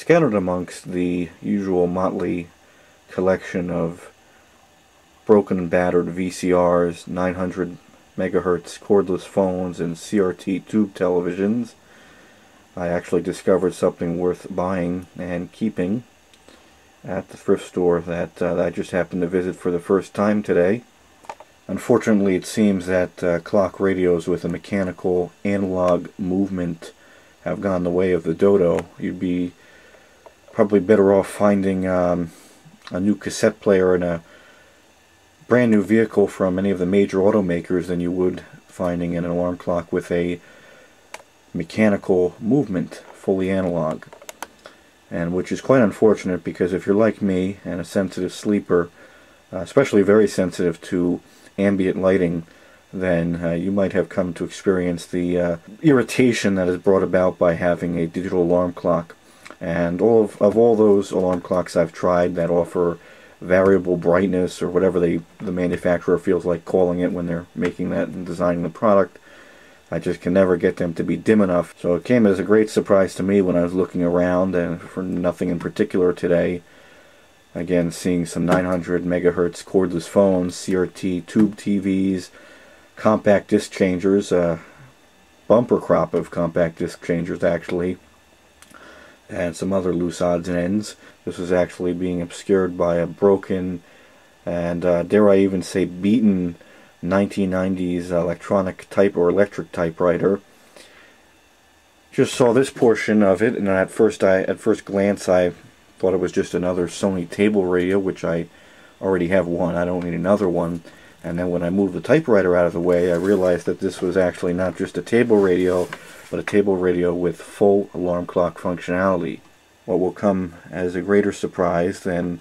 scattered amongst the usual motley collection of broken and battered VCRs, 900 megahertz cordless phones, and CRT tube televisions, I actually discovered something worth buying and keeping at the thrift store that uh, I just happened to visit for the first time today. Unfortunately, it seems that uh, clock radios with a mechanical analog movement have gone the way of the dodo. You'd be probably better off finding um, a new cassette player in a brand new vehicle from any of the major automakers than you would finding an alarm clock with a mechanical movement, fully analog. And which is quite unfortunate because if you're like me and a sensitive sleeper, uh, especially very sensitive to ambient lighting, then uh, you might have come to experience the uh, irritation that is brought about by having a digital alarm clock. And all of, of all those alarm clocks I've tried that offer variable brightness or whatever they the manufacturer feels like calling it when they're making that and designing the product, I just can never get them to be dim enough. So it came as a great surprise to me when I was looking around and for nothing in particular today. Again, seeing some 900 megahertz cordless phones, CRT tube TVs, compact disc changers, a bumper crop of compact disc changers actually, and some other loose odds and ends. This was actually being obscured by a broken and uh, dare I even say beaten 1990s electronic type or electric typewriter. Just saw this portion of it, and at first, I at first glance, I thought it was just another Sony table radio, which I already have one. I don't need another one. And then when I moved the typewriter out of the way, I realized that this was actually not just a table radio, but a table radio with full alarm clock functionality. What will come as a greater surprise than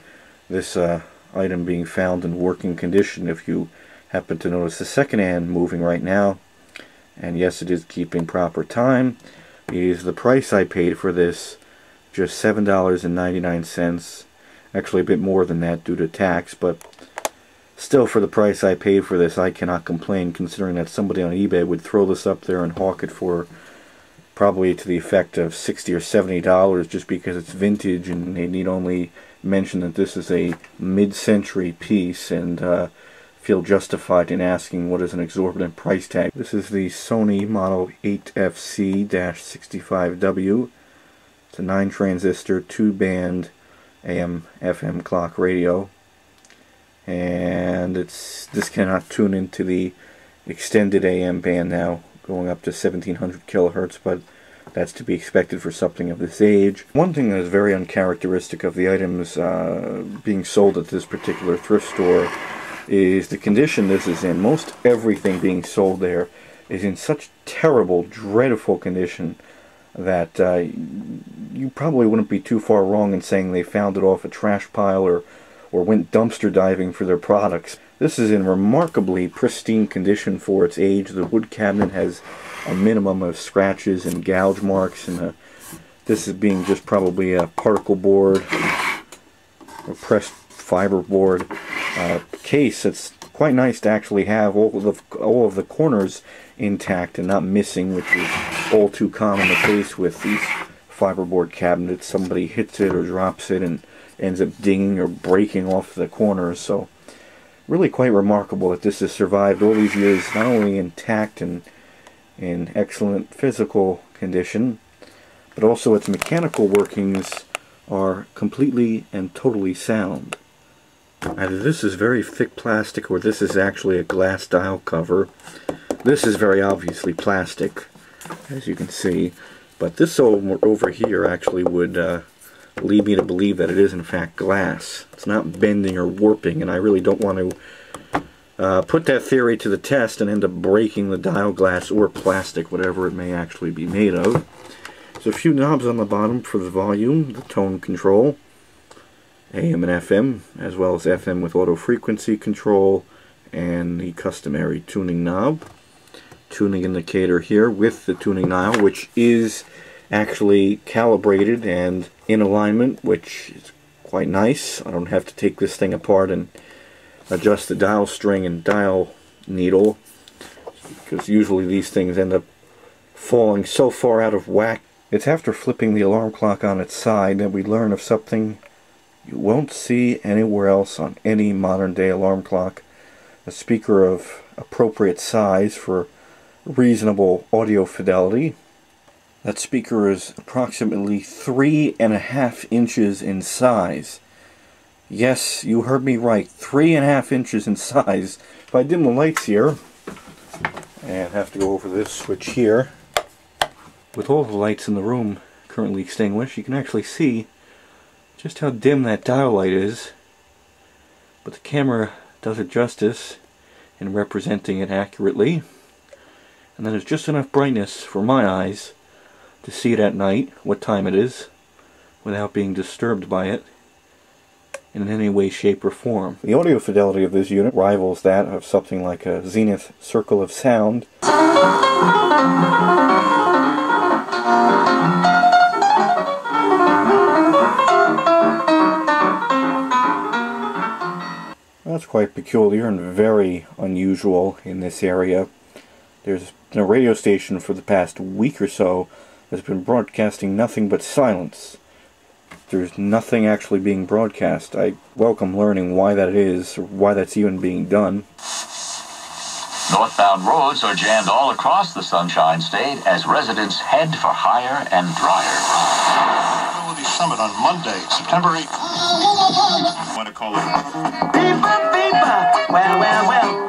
this uh, item being found in working condition if you happen to notice the second hand moving right now. And yes it is keeping proper time. Is the price I paid for this just $7.99 actually a bit more than that due to tax but still for the price I paid for this I cannot complain considering that somebody on eBay would throw this up there and hawk it for probably to the effect of 60 or 70 dollars just because it's vintage and they need only mention that this is a mid-century piece and uh, feel justified in asking what is an exorbitant price tag. This is the Sony Model 8FC-65W. It's a 9 transistor, 2 band AM FM clock radio. And it's this cannot tune into the extended AM band now, going up to 1700 kilohertz, but that's to be expected for something of this age. One thing that is very uncharacteristic of the items uh, being sold at this particular thrift store is the condition this is in. Most everything being sold there is in such terrible, dreadful condition that uh, you probably wouldn't be too far wrong in saying they found it off a trash pile or, or went dumpster diving for their products. This is in remarkably pristine condition for its age. The wood cabinet has a minimum of scratches and gouge marks, and a, uh, this is being just probably a particle board or pressed fiber board uh, case, it's quite nice to actually have all of the all of the corners intact and not missing, which is all too common the case with these fiberboard cabinets. Somebody hits it or drops it and ends up dinging or breaking off the corners. So really quite remarkable that this has survived all these years, not only intact and in excellent physical condition, but also its mechanical workings are completely and totally sound. Either this is very thick plastic or this is actually a glass dial cover. This is very obviously plastic, as you can see. But this over here actually would uh, lead me to believe that it is in fact glass. It's not bending or warping, and I really don't want to uh, put that theory to the test and end up breaking the dial glass or plastic, whatever it may actually be made of. So a few knobs on the bottom for the volume, the tone control, AM and FM, as well as FM with auto frequency control and the customary tuning knob. Tuning indicator here with the tuning dial, which is actually calibrated and in alignment, which is quite nice. I don't have to take this thing apart and adjust the dial string and dial needle because usually these things end up falling so far out of whack It's after flipping the alarm clock on its side that we learn of something you won't see anywhere else on any modern day alarm clock. A speaker of appropriate size for reasonable audio fidelity. That speaker is approximately three and a half inches in size. Yes, you heard me right, three and a half inches in size. If I dim the lights here, and have to go over this switch here, with all the lights in the room currently extinguished, you can actually see just how dim that dial light is. But the camera does it justice in representing it accurately. And then there's just enough brightness for my eyes to see it at night, what time it is, without being disturbed by it in any way, shape, or form. The audio fidelity of this unit rivals that of something like a Zenith Circle of Sound. That's quite peculiar and very unusual in this area. There's been a radio station for the past week or so that's been broadcasting nothing but silence. There's nothing actually being broadcast. I welcome learning why that is, or why that's even being done. Northbound roads are jammed all across the Sunshine State as residents head for higher and drier. Mobility Summit on Monday, September 8th. I want to call it. Beeper, beeper. Well, well, well.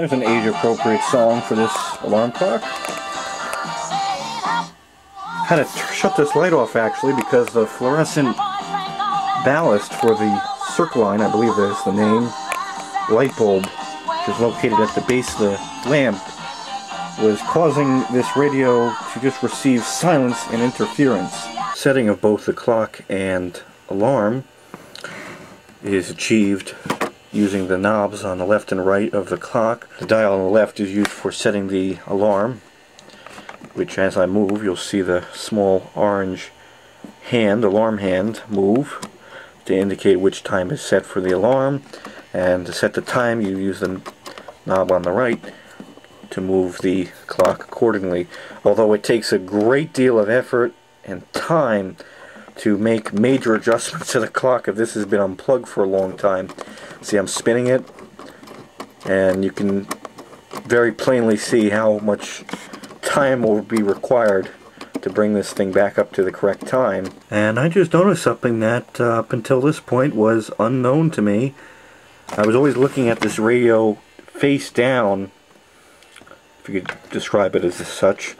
There's an age-appropriate song for this alarm clock. Had to shut this light off actually because the fluorescent ballast for the Circline, I believe that's the name, light bulb, which is located at the base of the lamp, was causing this radio to just receive silence and interference. Setting of both the clock and alarm is achieved using the knobs on the left and right of the clock. The dial on the left is used for setting the alarm, which as I move you'll see the small orange hand, alarm hand, move to indicate which time is set for the alarm. And to set the time you use the knob on the right to move the clock accordingly. Although it takes a great deal of effort and time to make major adjustments to the clock if this has been unplugged for a long time. See, I'm spinning it, and you can very plainly see how much time will be required to bring this thing back up to the correct time. And I just noticed something that uh, up until this point was unknown to me. I was always looking at this radio face down, if you could describe it as such,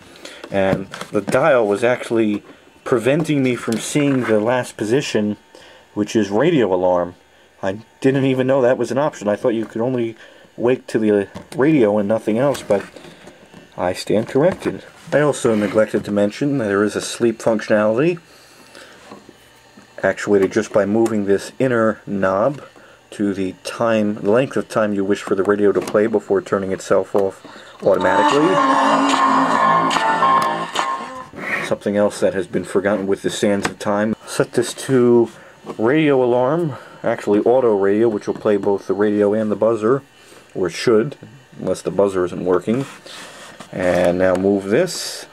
and the dial was actually preventing me from seeing the last position, which is radio alarm. I didn't even know that was an option. I thought you could only wake to the radio and nothing else, but I stand corrected. I also neglected to mention that there is a sleep functionality actuated just by moving this inner knob to the time, length of time you wish for the radio to play before turning itself off automatically. Something else that has been forgotten with the sands of time. Set this to radio alarm, actually auto radio, which will play both the radio and the buzzer, or it should, unless the buzzer isn't working. And now move this.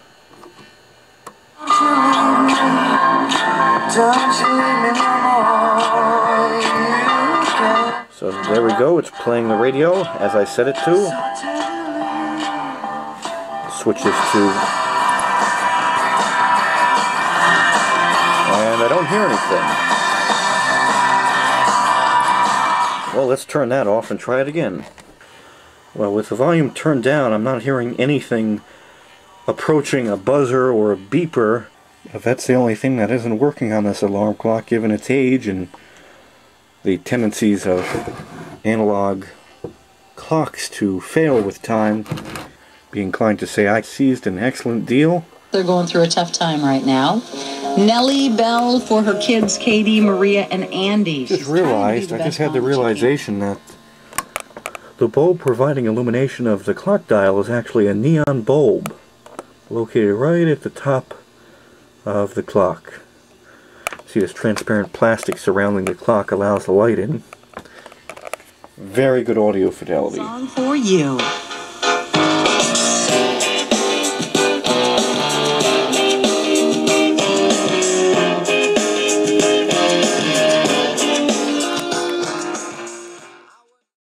So there we go, it's playing the radio as I set it to. Switch this to... And I don't hear anything. Well, let's turn that off and try it again. Well, with the volume turned down, I'm not hearing anything approaching a buzzer or a beeper. If that's the only thing that isn't working on this alarm clock, given its age and the tendencies of analog clocks to fail with time, be inclined to say I seized an excellent deal. They're going through a tough time right now. Nellie Bell for her kids, Katie, Maria, and Andy. Just She's be realized, I just had the mom that she can. realization that the bulb providing illumination of the clock dial is actually a neon bulb located right at the top of the clock. See this transparent plastic surrounding the clock allows the light in. Very good audio fidelity. Song for you.